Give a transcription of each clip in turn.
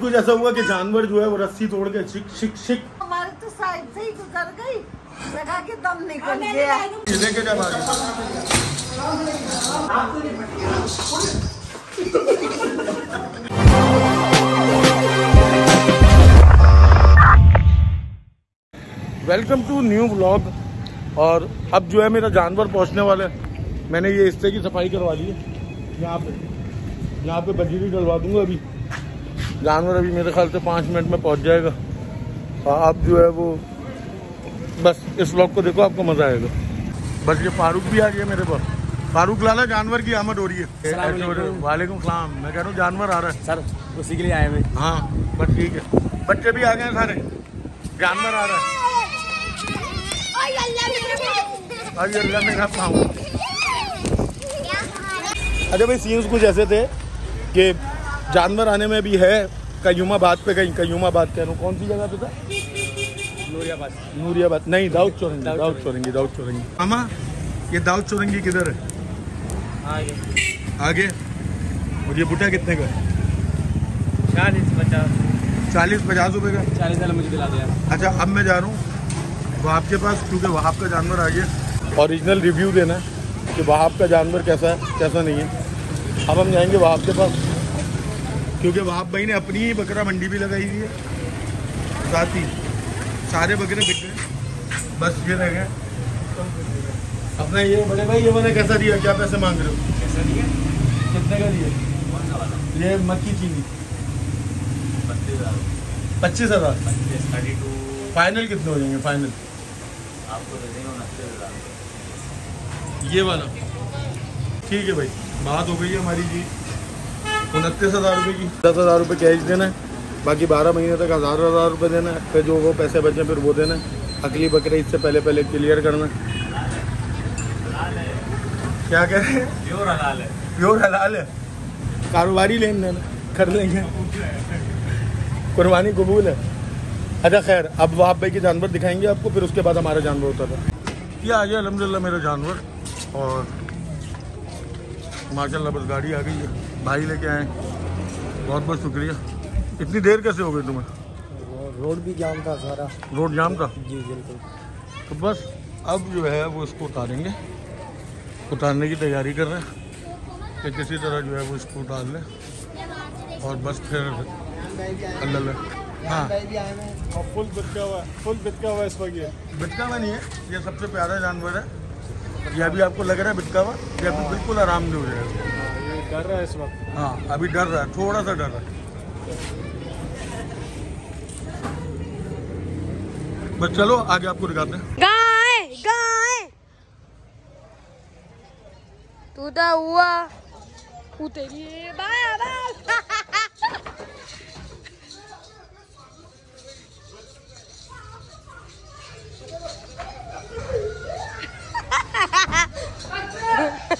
कुछ ऐसा हुआ कि जानवर जो है वो रस्सी तोड़ के शिक शिक शिक हमारे तो साइड से ही गुजर गई। लगा के दम निकल गया। लेके वेलकम टू न्यू ब्लॉग और अब जो है मेरा जानवर पहुँचने वाला है। मैंने ये हिस्से की सफ़ाई करवा ली है। यहाँ पे यहाँ पे बजीरी डलवा दूँगा अभी। जानवर अभी मेरे ख्याल से पाँच मिनट में पहुँच जाएगा। और अब जो है वो बस इस ब्लॉग को देखो आपको मज़ा आएगा। बस ये फारूक भी आ गया मेरे पास। फारूक लाला जानवर की आमद हो रही है। वालेकुम। सलाम। मैं कह रहा हूँ जानवर आ रहा है। सर उसी के लिए आए हुए। हाँ बस ठीक है। बच्चे भी आ गए हैं सारे। जानवर आ रहा है। अल्लाह पाऊँ अच्छा भाई सीन्स कुछ ऐसे थे कि जानवर आने में भी है कयूमाबाद पे कहीं कयूमाबाद कह रहा हूँ कौन सी जगह पे था? नूरियाबाद। नूरियाबाद नहीं दाऊद चौरंगी दाऊद चौरंगी। दाऊद चौरंगी। मामा ये दाऊद चौरंगी किधर है? आगे। आगे? और ये बुटा कितने का है? चालीस पचास। चालीस पचास रुपये का? चालीस वाला मुझे दिला दिया अच्छा अब मैं जा रहा हूँ। वहाब के पास क्योंकि वहाँ का जानवर आ गया। ओरिजिनल रिव्यू देना है कि वहाब का जानवर कैसा है कैसा नहीं है। अब हम जाएँगे वहाब के पास क्योंकि वहाब भाई ने अपनी ही बकरा मंडी भी लगाई हुई है। साथ ही सारे बकरे बिक गए बस ये रह गए। अपना ये बड़े भाई ये मैंने कैसा दिया? क्या पैसे मांग रहे हो? कैसा है कितने का दिया? ये मक्की चीनी। पच्चीस हज़ार। फाइनल कितने हो जाएँगे? फाइनल। आपको दे देंगे उनतीस हज़ार। ये वाला। ठीक है भाई बात हो गई है हमारी जी। उनतीस हज़ार रुपये की। दस हज़ार रुपये कैश देना है बाकी बारह महीने तक हज़ार हज़ार रुपये देना है फिर जो वो पैसे बचे फिर वो देना है। अगली बकरे इससे पहले पहले क्लियर करना है। क्या कह रहे हैं? प्योर हलाल है। प्योर हलाल है। कारोबारी लेन देन कर लेंगे। कुर्बानी कबूल है। अच्छा खैर अब वहाँ भाई के जानवर दिखाएँगे आपको फिर उसके बाद हमारा जानवर उतर रहा है। ये आ गया अलहमदिल्ला मेरा जानवर। और माशाल्लाह बस गाड़ी आ गई है। भाई लेके आए। बहुत बहुत शुक्रिया। इतनी देर कैसे हो गई तुम्हें? रोड भी जाम था सारा। रोड जाम था? जी बिल्कुल। तो बस अब जो है वो इसको उतारेंगे। उतारने की तैयारी कर रहे हैं कि किसी तरह जो है वो इसको उतार लें। और बस फिर अल्लाह। हाँ। फुल बिटका हुआ है। फुल बिटका हुआ है इस वक्त ये। बिटका हुआ नहीं है। ये सबसे प्यारा जानवर है। ये अभी आपको लग रहा है बिटका हुआ? ये अभी बिल्कुल आराम से हो जाएगा। हाँ, ये डर रहा है इस वक्त। हाँ अभी डर रहा है थोड़ा सा डर रहा है। बस चलो आगे आपको दिखाते हैं। गाय गाय। तू तो हुआ। तू तेरी बाय बाय।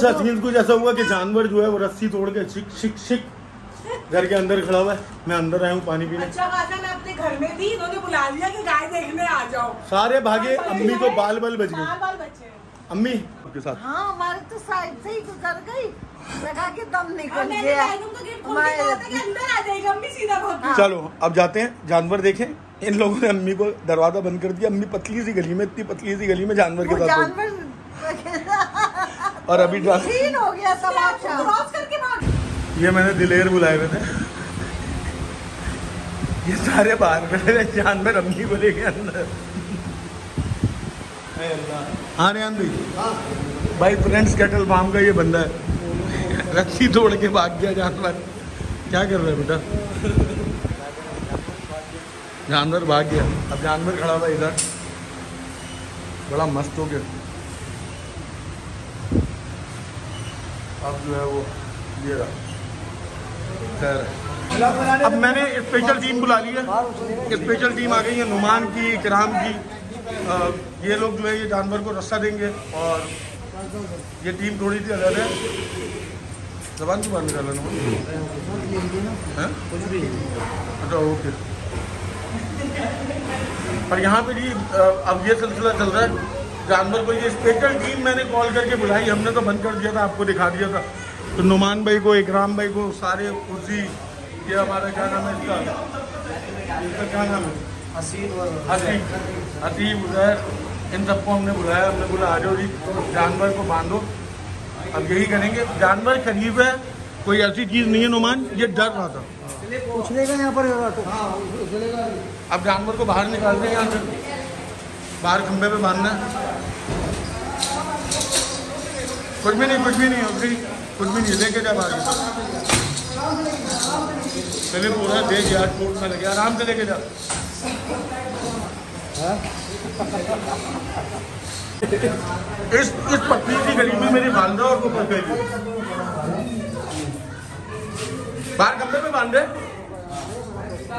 अच्छा सीन कुछ ऐसा हुआ कि जानवर जो है वो रस्सी तोड़ के शिक शिक शिक घर के अंदर खड़ा हुआ है। मैं अंदर आया हूँ पानी पीने। अच्छा खासा मैं अपने घर में थी इन्होंने बुला लिया कि गाय देखने आ जाओ। सारे भागे अम्मी को बाल बाल बच बच्चे अम्मी? आपके साथ। हाँ हमारे तो साइड से ही गुजर गई। लगा के दम निकल गया। बैलून का गेट खोल के कहा था कि अंदर आ जाएगी अम्मी सीधा भाग गई। चलो अब जाते हैं जानवर देखें। इन लोगों ने अम्मी को दरवाज़ा बंद कर दिया। अम्मी पतली सी गली में इतनी पतली सी गली में जानवर के साथ जानवर। और अभी हो गया क्रॉस करके भाग। ये मैंने दिलेर बुलाए हुए थे। ये सारे बाहर खड़े थे जानवर अम्मी को लेके अंदर। हाँ रेहान भाई भाई फ्रेंड्स कैटल फार्म का ये बंदा है। रस्सी तोड़ के भाग गया जानवर। क्या कर रहे हो बेटा? जानवर भाग गया। अब जानवर खड़ा हुआ इधर। बड़ा मस्त हो गया। अब जो है वो ये रहा। खैर। अब मैंने स्पेशल टीम बुला ली है। स्पेशल टीम आ गई है नुमान की इकराम की। अ, ये लोग जो है ये जानवर को रस्सा देंगे और ये टीम थोड़ी सी अलग है। जबान की बात निकाला हैं? अच्छा ओके पर यहाँ पे जी अब ये सिलसिला चल रहा है। जानवर को ये स्पेशल टीम मैंने कॉल करके बुलाई। हमने तो बंद कर दिया था आपको दिखा दिया था। तो नुमान भाई को इकराम भाई को सारे उसी ये हमारा क्या नाम है इसका? इसका क्या नाम है? हसीब हसीब उधर इन सबको हमने बुलाया हमने बोला आ जाओ जी जानवर को बांधो। अब यही करेंगे। जानवर करीब है कोई ऐसी चीज़ नहीं है नुमान ये डर रहा था। उछलेगा यहाँ पर? अब जानवर को बाहर निकालते हैं यहाँ से। बाहर खंबे पे बांधना। है कुछ भी नहीं, कुछ भी नहीं होती कुछ भी नहीं, लेके जा बाहर। चले पूरा देख यार टूट ना लगे, आराम से लेके जा। इस इस पतली सी गली में मेरी बांधा और को बाहर खंबे पे बांधे। अच्छा पूछा नहीं है पूछा नहीं है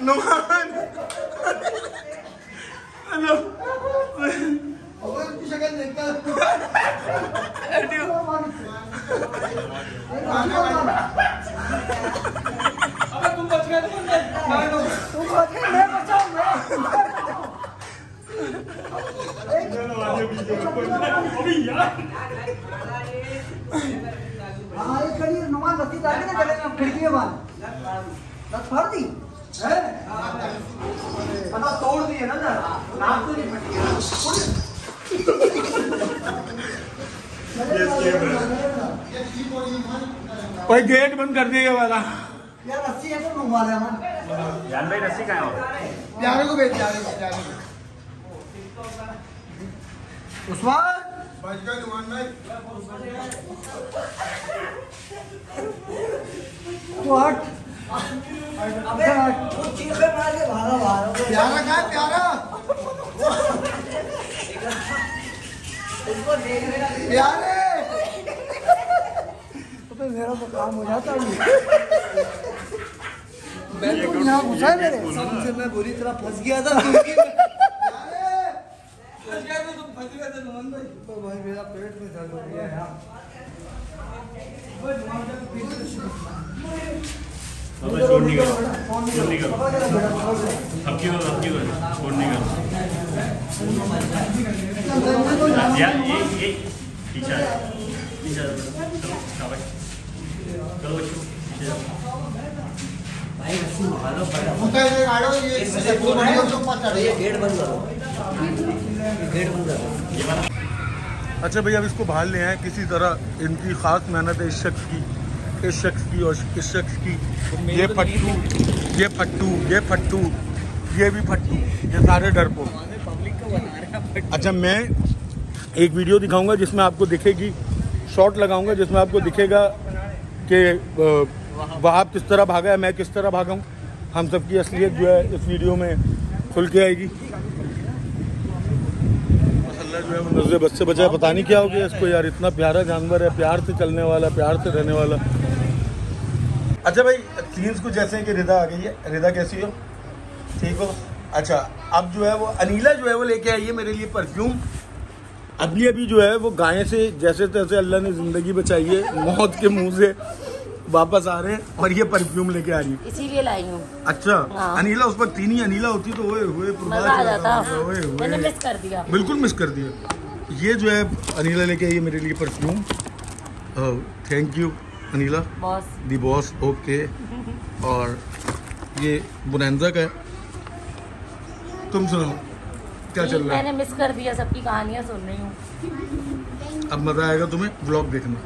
बड़ी मंगवाना पड़ेगी ना ये रस्सी और नहीं मंगाई है अभी इकराम अरे नुमान हेलो तुम बचे मैं बचाऊं मैं हमारी खड़ी नुमान रस्सी डाल ना गले खिड़की में बाँध रस फाड़ दी है भाई गेट बंद कर दिया वाला। यार रस्सी है तो मंगवा ले हम जान भाई रस्सी कहाँ हो प्यारे को भेज प्यारे को प्यारे को। उस्मान? बच गए नुमान भाई तू हट। अबे वो चीखे मार के भागा बाहर प्यारा कहाँ प्यारा। उसको देखने का प्यारे। तो मेरा तो काम हो जाता है मैं तो यहाँ घुसा है मेरे? सबसे मैं बुरी तरह फंस गया था फंस गया था तुम फंस गए थे नुमान भाई। तो भाई मेरा पेट में दर्द हो गया यार अब छोड़ नहीं करो छोड़ नहीं करो अब दो अब दो छोड़ नहीं करो यार ये ये पीछे पीछे आ जाओ बेटा। चलो चलो बच्चों पीछे जाओ। उनका ये गाड़ो ये सबको बढ़िया तो पता ये गेट बंद करो। गेट बंद करो। ये वाला। अच्छा भैया अब इसको बाहर ले आए किसी तरह। इनकी खास मेहनत है इस शख्स की। इस शख्स की और इस शख्स की ये फट्टू ये फट्टू ये फट्टू ये भी फट्टू ये सारे डरपोक अच्छा मैं एक वीडियो दिखाऊँगा जिसमें आपको दिखेगी शॉट लगाऊँगा जिसमें आपको दिखेगा कि वहाब किस तरह भागा है मैं किस तरह भागा हूँ। हम सबकी असलियत जो है इस वीडियो में खुल के आएगी। है वो बस से बचा पता नहीं क्या हो गया इसको यार इतना प्यारा जानवर है प्यार से चलने वाला प्यार से रहने वाला। अच्छा भाई सीन्स कुछ जैसे कि रिदा आ गई है। रिदा कैसी हो? ठीक हो? अच्छा अब जो है वो अनीला जो है वो लेके आई है मेरे लिए परफ्यूम अभी अभी जो है वो गाय से जैसे तैसे अल्लाह ने ज़िंदगी बचाई है मौत के मुँह से वापस आ रहे हैं और ये परफ्यूम लेके आ रही है। इसीलिए लाई हूँ। अच्छा हाँ। अनिला उस पर तीन ही अनिला होती तो ओए हुए ओए मैंने मिस कर दिया। बिल्कुल मिस कर दिया। ये जो है अनिला लेके आई है मेरे लिए perfume thank you Anila? Boss the boss okay और ये बुनैंजा का है। तुम सुनो क्या चल रहा है? मैंने मिस कर दिया सबकी कहानियाँ सुन रही हूँ। अब मज़ा आएगा तुम्हें ब्लॉग देखना।